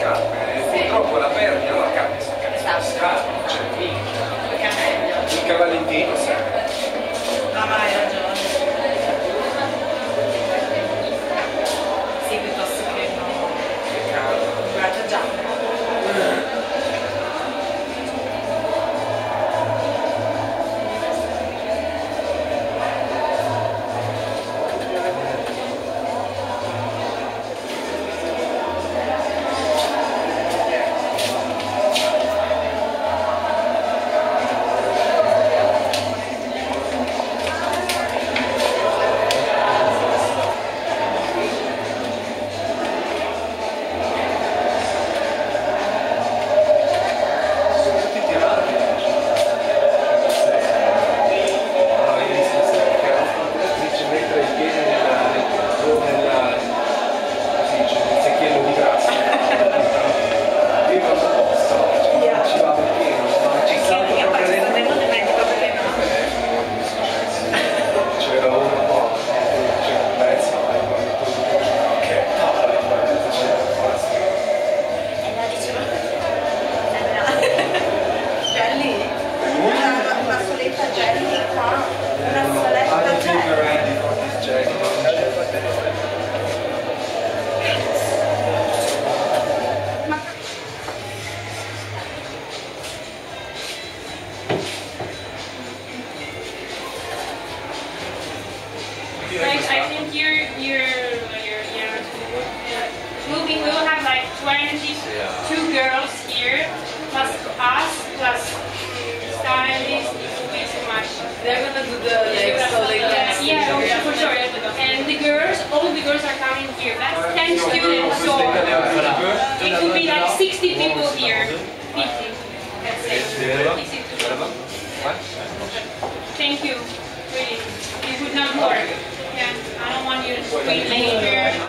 scarpe. Purtroppo la perdita la cambia, cambia le scarpe, c'è il cavallettino serve. I think you're you're you're you're uh, moving. We will have like 22 girls here, plus us, plus stylists. It will be too much. They're gonna do the legs so they can Yeah, yeah, for sure. And the girls, all the girls are coming here. That's 10 students, so it could be like 60 people here. 50, let's say. 50 to- Thank you. Really. It would not work. Late here.